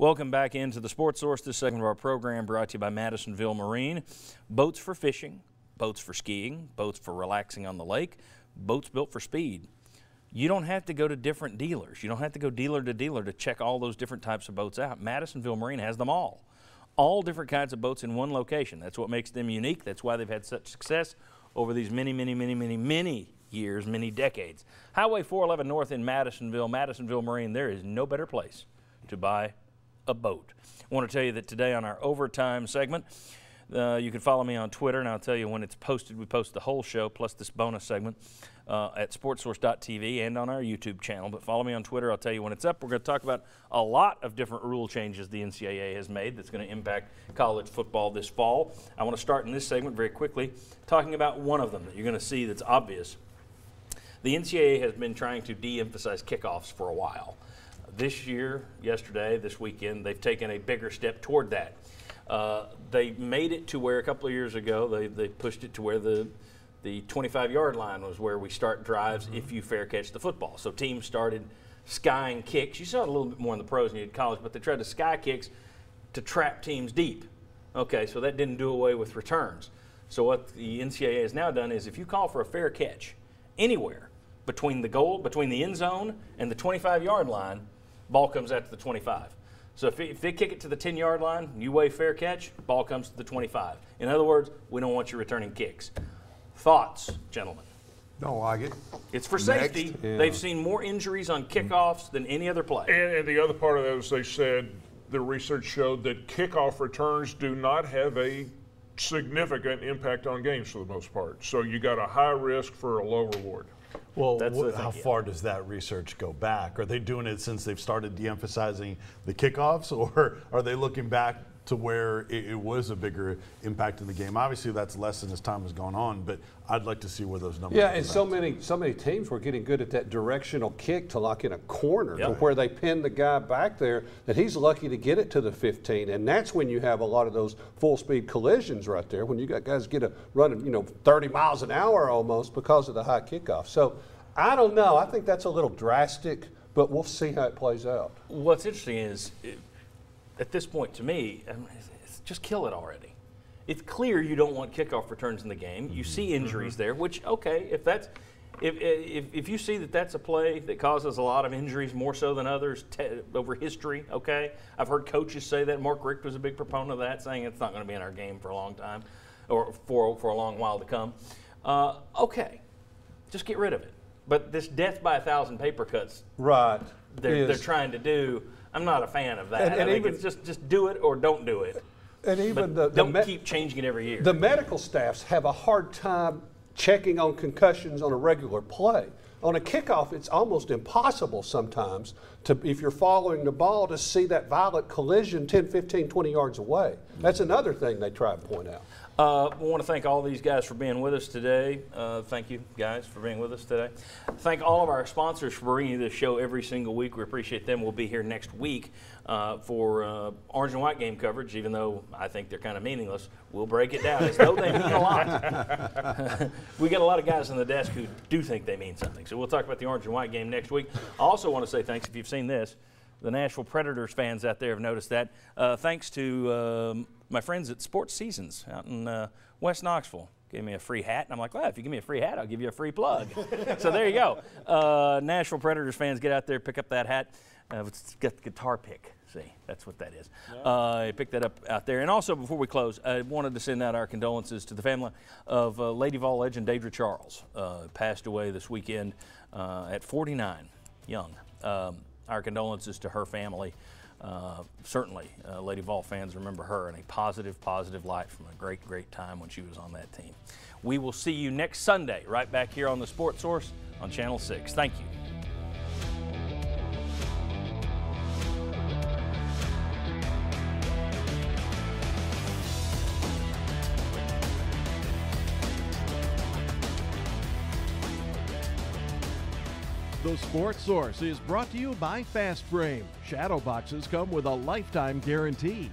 Welcome back into the Sports Source. This segment of our program brought to you by Madisonville Marine. Boats for fishing, boats for skiing, boats for relaxing on the lake, boats built for speed. You don't have to go to different dealers. You don't have to go dealer to dealer to check all those different types of boats out. Madisonville Marine has them all. All different kinds of boats in one location. That's what makes them unique. That's why they've had such success over these many, many, many, many, many years, many decades. Highway 411 North in Madisonville, Madisonville Marine, there is no better place to buy a boat. I want to tell you that today on our overtime segment, uh, you can follow me on Twitter, and I'll tell you when it's posted. We post the whole show plus this bonus segment uh, at sportsource.tv and on our YouTube channel. But follow me on Twitter. I'll tell you when it's up. We're going to talk about a lot of different rule changes the NCAA has made that's going to impact college football this fall. I want to start in this segment very quickly talking about one of them that you're going to see that's obvious. The NCAA has been trying to de emphasize kickoffs for a while this year, yesterday, this weekend, they've taken a bigger step toward that. Uh, they made it to where a couple of years ago they, they pushed it to where the the 25 yard line was where we start drives mm-hmm. if you fair catch the football. So teams started skying kicks. You saw it a little bit more in the pros than you did college, but they tried to sky kicks to trap teams deep. Okay, so that didn't do away with returns. So what the NCAA has now done is if you call for a fair catch anywhere between the goal, between the end zone and the 25 yard line, ball comes out to the 25. So if, if they kick it to the 10 yard line, you wave fair catch, ball comes to the 25. In other words, we don't want you returning kicks. Thoughts, gentlemen? Don't like it. It's for safety. Yeah. They've seen more injuries on kickoffs than any other play. And, and the other part of that is they said the research showed that kickoff returns do not have a significant impact on games for the most part. So you got a high risk for a low reward. Well, how far does that research go back? Are they doing it since they've started de-emphasizing the kickoffs, or are they looking back to where it, it, was a bigger impact in the game. Obviously, that's less than as time has gone on, but I'd like to see where those numbers. Yeah, and so many so many teams were getting good at that directional kick to lock in a corner yep. to where they pin the guy back there that he's lucky to get it to the 15, and that's when you have a lot of those full speed collisions right there when you got guys get a running you know 30 miles an hour almost because of the high kickoff. So I don't know. I think that's a little drastic, but we'll see how it plays out. What's interesting is at this point, to me, I mean, just kill it already. It's clear you don't want kickoff returns in the game. You see mm-hmm. injuries mm-hmm. there, which okay, if that's if, if, if you see that that's a play that causes a lot of injuries more so than others te- over history, okay? I've heard coaches say that. Mark Richt was a big proponent of that, saying it's not going to be in our game for a long time or for, for a long while to come. Uh, okay, just get rid of it. But this death by a thousand paper cuts, right? They're, they're trying to do I'm not a fan of that. And, and I think even, it's just just do it or don't do it. And even the, the don't keep changing it every year. The medical staffs have a hard time checking on concussions on a regular play. On a kickoff, it's almost impossible sometimes to, if you're following the ball, to see that violent collision 10, 15, 20 yards away. That's another thing they try to point out. Uh, we want to thank all these guys for being with us today. Uh, thank you, guys, for being with us today. Thank all of our sponsors for bringing you this show every single week. We appreciate them. We'll be here next week uh, for uh, orange and white game coverage, even though I think they're kind of meaningless. We'll break it down as though they mean a lot. we got a lot of guys on the desk who do think they mean something. So we'll talk about the orange and white game next week. I also want to say thanks if you've seen this. The Nashville Predators fans out there have noticed that. Uh, thanks to um, my friends at Sports Seasons out in uh, West Knoxville. Gave me a free hat, and I'm like, well, if you give me a free hat, I'll give you a free plug. so there you go. Uh, Nashville Predators fans, get out there, pick up that hat. Uh, it's got the guitar pick. See, that's what that is. Yeah. Uh, picked that up out there. And also, before we close, I wanted to send out our condolences to the family of uh, Lady Vol legend Daedra Charles, uh, passed away this weekend uh, at 49, young. Um, our condolences to her family. Uh, certainly, uh, Lady Vol fans remember her in a positive, positive light from a great, great time when she was on that team. We will see you next Sunday right back here on the Sports Source on Channel 6. Thank you. The Sports Source is brought to you by Fast Frame. Shadow boxes come with a lifetime guarantee.